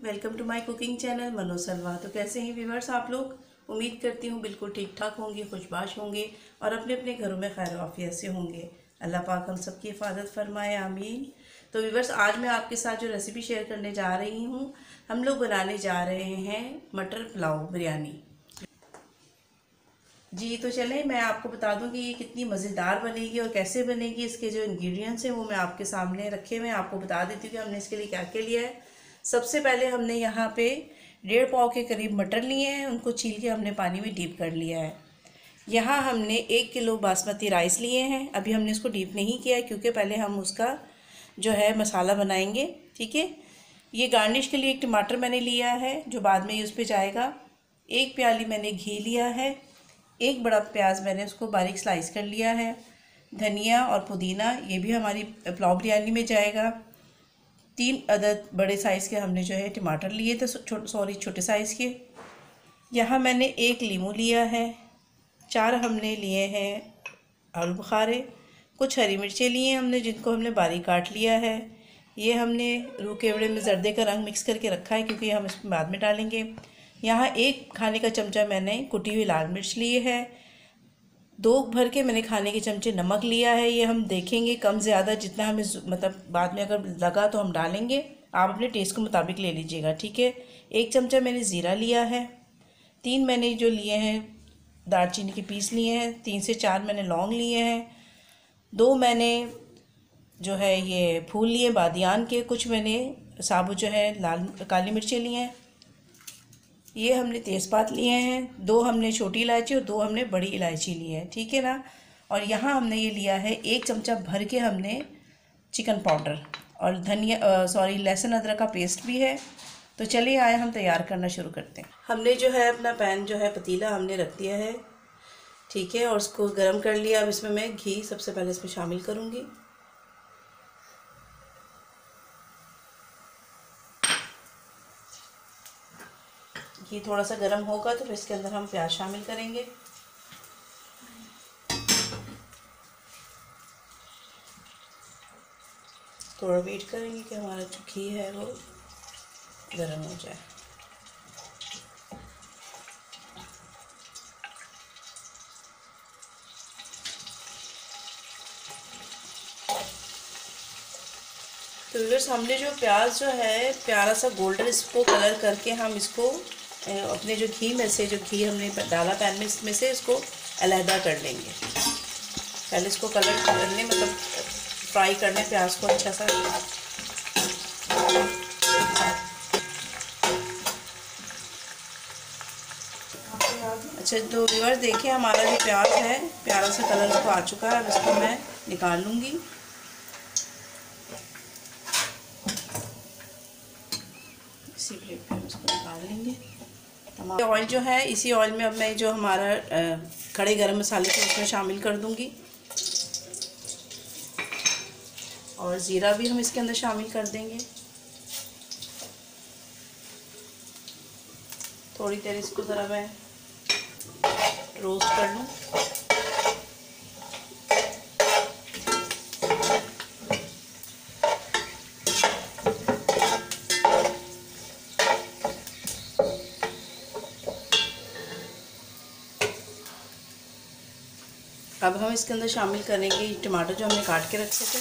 Welcome to my cooking channel Mano Salwa. तो कैसे हैं व्यूवर्स आप लोग? उम्मीद करती हूँ बिल्कुल ठीक ठाक होंगे, खुशबाश होंगे और अपने अपने घरों में खैर वाफियत से होंगे। अल्लाह पाक हम सबकी हिफाजत फरमाए, आमीन। तो व्यूवर्स, आज मैं आपके साथ जो रेसिपी शेयर करने जा रही हूँ, हम लोग बनाने जा रहे हैं मटर पुलाव बिरयानी। जी तो चलें, मैं आपको बता दूँ कि ये कितनी मज़ेदार बनेगी और कैसे बनेगी, इसके जो इंग्रेडिएंट्स हैं वो मैं आपके सामने रखे हुए हैं। आपको बता देती हूँ कि हमने इसके लिए क्या क्या लिया है। सबसे पहले हमने यहाँ पे डेढ़ पाव के करीब मटर लिए हैं, उनको छील के हमने पानी में डीप कर लिया है। यहाँ हमने एक किलो बासमती राइस लिए हैं। अभी हमने इसको डीप नहीं किया है, क्योंकि पहले हम उसका जो है मसाला बनाएँगे, ठीक है? ये गार्निश के लिए एक टमाटर मैंने लिया है, जो बाद में उस पर जाएगा। एक प्याली मैंने घी लिया है, एक बड़ा प्याज मैंने उसको बारीक स्लाइस कर लिया है। धनिया और पुदीना, ये भी हमारी पुलाव बिरयानी में जाएगा। तीन अदद बड़े साइज़ के हमने जो है टमाटर लिए थे सॉरी छोटे साइज़ के। यहाँ मैंने एक लीमू लिया है, चार हमने लिए हैं आलू बुखारे, कुछ हरी मिर्चें लिए हैं हमने जिनको हमने बारीक काट लिया है। ये हमने रू केवड़े में जर्दे का रंग मिक्स करके रखा है क्योंकि हम इसमें बाद में डालेंगे। यहाँ एक खाने का चमचा मैंने कुटी हुई लाल मिर्च लिए है दो भर के मैंने खाने के चमचे नमक लिया है, ये हम देखेंगे कम ज़्यादा जितना हमें मतलब बाद में अगर लगा तो हम डालेंगे। आप अपने टेस्ट के मुताबिक ले लीजिएगा, ठीक है? एक चमचा मैंने ज़ीरा लिया है, तीन मैंने जो लिए हैं, दालचीनी के पीस लिए हैं, तीन से चार मैंने लौंग लिए हैं, दो मैंने जो है ये फूल लिए, बादियान के कुछ मैंने, साबुत जो है, लाल, काली मिर्चें लिए हैं ये हमने तेज़पात लिए हैं, दो हमने छोटी इलायची और दो हमने बड़ी इलायची ली है, ठीक है ना? और यहाँ हमने ये लिया है, एक चमचा भर के हमने चिकन पाउडर और धनिया सॉरी, लहसुन अदरक का पेस्ट भी है। तो चलिए आए, हम तैयार करना शुरू करते हैं। हमने जो है, अपना पैन जो है, पतीला हमने रख दिया है, ठीक है? और उसको गर्म कर लिया। अब इसमें मैं घी सबसे पहले इसमें शामिल करूँगी। घी थोड़ा सा गर्म होगा तो फिर इसके अंदर हम प्याज शामिल करेंगे। थोड़ा वेट करेंगे कि हमारा जो घी है वो गर्म हो जाए। तो हमने जो प्याज जो है, प्यारा सा गोल्डन इसको कलर करके हम इसको अपने जो घी में से, जो घी हमने डाला पैन में इसमें से, इसको अलहदा कर लेंगे। पहले इसको कलर करने मतलब फ्राई करने, प्याज को अच्छा सा। अच्छा तो व्यूअर्स देखिए, हमारा जो प्याज है, प्यारा सा कलर इसको आ चुका है। अब इसको मैं निकाल लूँगी। इसी प्लेट पे हम इसको निकाल लेंगे तमाम ऑयल जो है, इसी ऑयल में अब मैं जो हमारा खड़े गरम मसाले थे उसमें शामिल कर दूँगी। और ज़ीरा भी हम इसके अंदर शामिल कर देंगे। थोड़ी देर इसको ज़रा मैं रोस्ट कर लूँ। अब हम इसके अंदर शामिल करेंगे टमाटर जो हमने काट के रखे थे।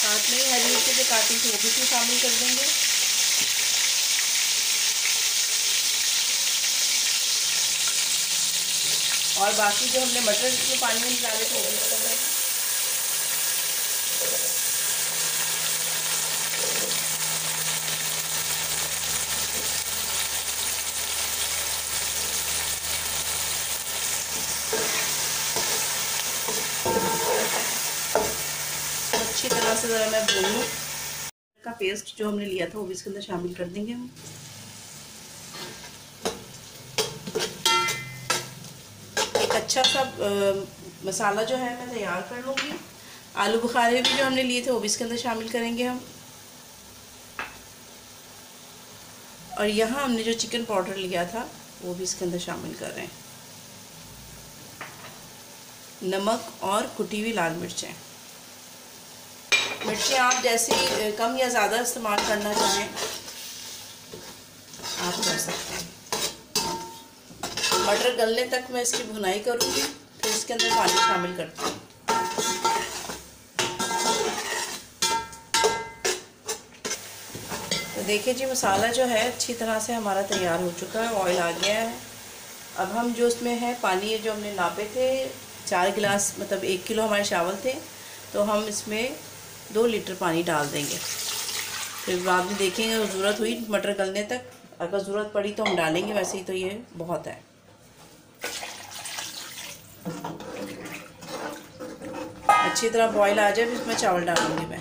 साथ में हरी मिर्ची जो काटी थी, वो भी इसमें शामिल कर देंगे। और बाकी जो हमने मटर जिसमें पानी में निकाले थे, वो भी इसके अंदर अच्छी तरह से ज़रा मैं भूनूँ का पेस्ट जो हमने लिया था वो भी इसके अंदर शामिल कर देंगे हम। एक अच्छा सा आ, मसाला जो है मैं तैयार कर लूँगी। आलू बुखारे भी जो हमने लिए थे वो भी इसके अंदर शामिल करेंगे हम। और यहाँ हमने जो चिकन पाउडर लिया था वो भी इसके अंदर शामिल कर रहे हैं। नमक और कुटी हुई लाल मिर्चें। मिर्चें आप जैसे कम या ज़्यादा इस्तेमाल करना चाहें, आप कर सकते हैं। मटर गलने तक मैं इसकी भुनाई करूँगी, फिर इसके अंदर पानी शामिल करती हूँ। तो देखिए जी, मसाला जो है, अच्छी तरह से हमारा तैयार हो चुका है ऑयल आ गया है। अब हम जो उसमें है, पानी जो हमने नापे थे, चार गिलास मतलब एक किलो हमारे चावल थे तो हम इसमें दो लीटर पानी डाल देंगे। फिर बाद में देखेंगे ज़रूरत हुई मटर गलने तक, अगर ज़रूरत पड़ी तो हम डालेंगे, वैसे ही तो ये बहुत है। अच्छी तरह बॉईल आ जाए, फिर इसमें चावल डालूँगी मैं।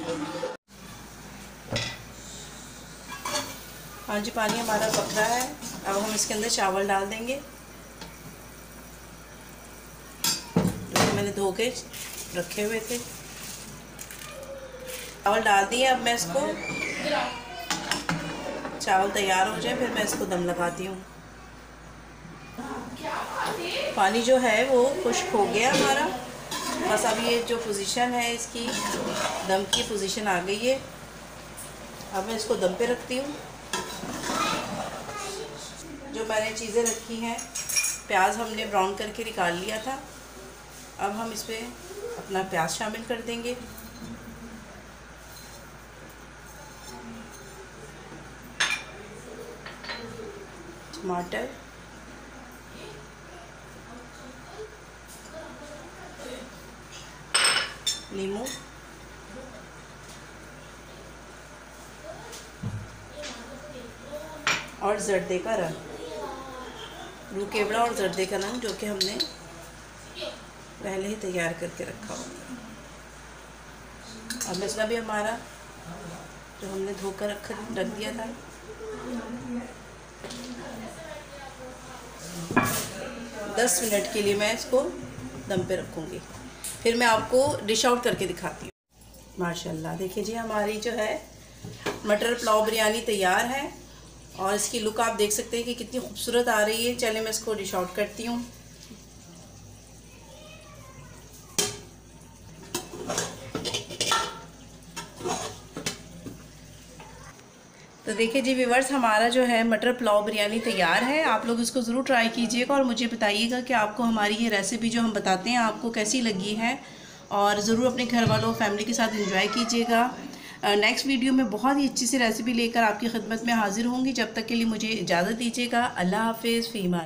हाँ जी, पानी हमारा पक रहा है। अब हम इसके अंदर चावल डाल देंगे। मैंने धो के रखे हुए थे। चावल डाल दिए अब मैं इसको। चावल तैयार हो जाए, फिर मैं इसको दम लगाती हूँ। पानी जो है वो खुश्क हो गया हमारा। बस अब ये जो पोजीशन है, इसकी दम की पोजीशन आ गई है। अब मैं इसको दम पे रखती हूँ। जो मैंने चीज़ें रखी हैं, प्याज हमने ब्राउन करके निकाल लिया था। अब हम इस पर अपना प्याज शामिल कर देंगे। टमाटर नींबू और जर्दे का रंग। रू केवड़ा और जर्दे का रंग जो कि हमने पहले ही तैयार करके रखा हुआ अब इसका भी हमारा जो हमने धोकर रख रख दिया था। दस मिनट के लिए मैं इसको दम पे रखूँगी। फिर मैं आपको डिश आउट करके दिखाती हूँ। माशाल्लाह, देखिए जी, हमारी जो है मटर पुलाव बिरयानी तैयार है। और इसकी लुक आप देख सकते हैं कि कितनी खूबसूरत आ रही है। चले मैं इसको डिश आउट करती हूँ। तो देखिए जी व्यूवर्स हमारा जो है मटर पुलाव बिरयानी तैयार है। आप लोग इसको ज़रूर ट्राई कीजिएगा और मुझे बताइएगा कि आपको हमारी ये रेसिपी जो हम बताते हैं, आपको कैसी लगी है। और ज़रूर अपने घर वालों फैमिली के साथ इंजॉय कीजिएगा। नेक्स्ट वीडियो में बहुत ही अच्छी सी रेसिपी लेकर आपकी खिदमत में हाजिर होंगी। जब तक के लिए मुझे इजाज़त दीजिएगा। अल्लाह हाफिज़ फ़ीमा